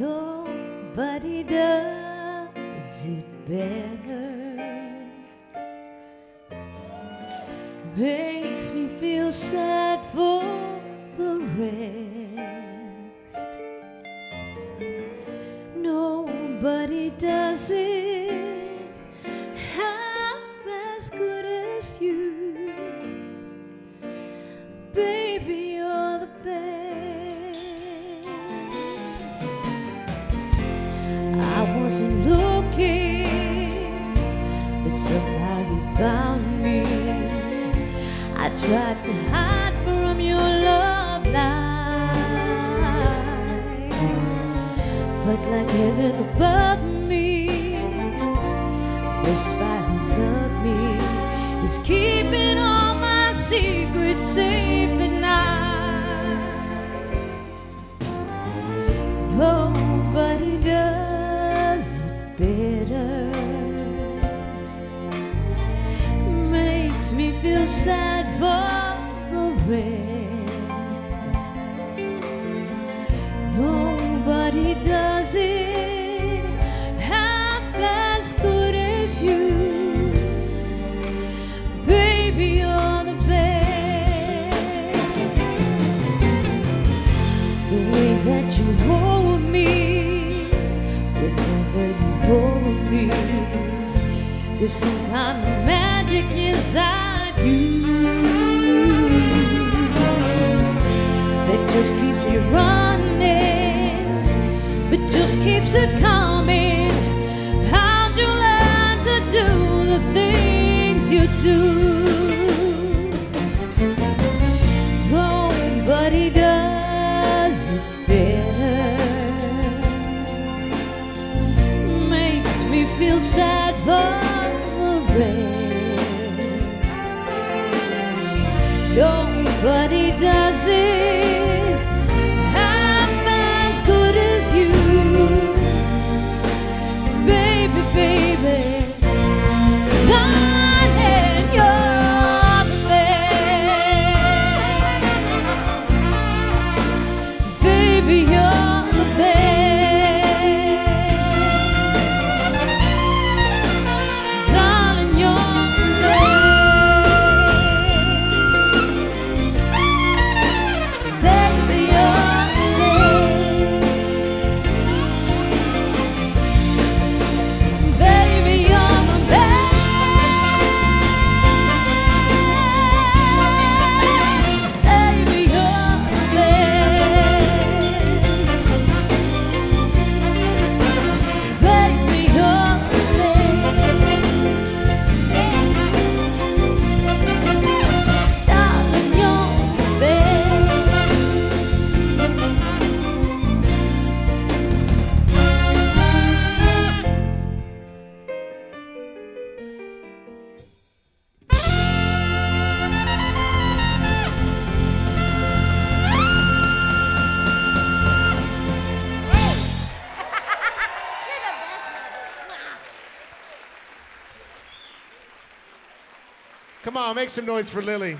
Nobody does it better. Makes me feel sad for the rest. Nobody does it half as good as you. Baby, you're the best. Wasn't looking, but somehow you found me. I tried to hide from your love light, but like heaven above me, the spy who loved me is keeping all my secrets safe the. Nobody does it half as good as you. Baby, you're the best. The way that you hold me, whenever you hold me, there's some kind of magic inside you keeps it coming. How'd you learn to do the things you do? Nobody does it better. Makes me feel sad for the rest. Nobody does it Come on, make some noise for Lily.